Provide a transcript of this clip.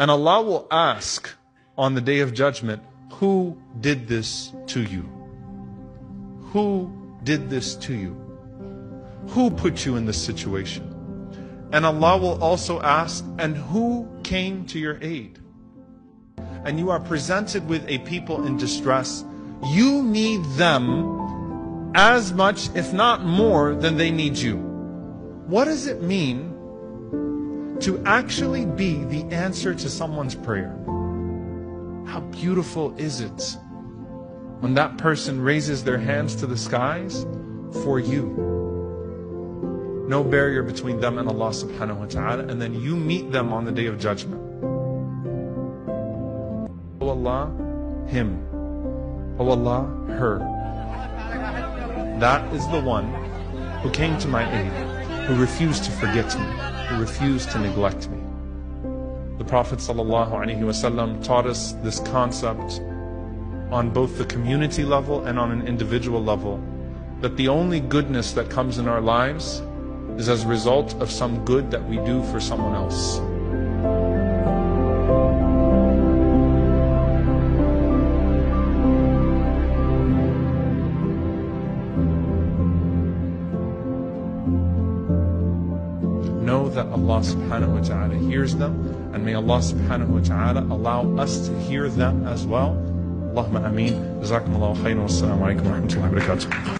And Allah will ask on the day of judgment, who did this to you? Who did this to you? Who put you in this situation? And Allah will also ask, and who came to your aid? And you are presented with a people in distress. You need them as much, if not more, than they need you. What does it mean to actually be the answer to someone's prayer? How beautiful is it when that person raises their hands to the skies for you? No barrier between them and Allah subhanahu wa ta'ala, and then you meet them on the day of judgment. Oh Allah, him. Oh Allah, her. That is the one who came to my aid, who refused to forget me, who refused to neglect me. The Prophet ﷺ taught us this concept on both the community level and on an individual level that the only goodness that comes in our lives is as a result of some good that we do for someone else. Know that Allah subhanahu wa ta'ala hears them and may Allah subhanahu wa ta'ala allow us to hear them as well. Allahumma ameen. Jazakum alaikum wa rahmatullahi wa barakatuh.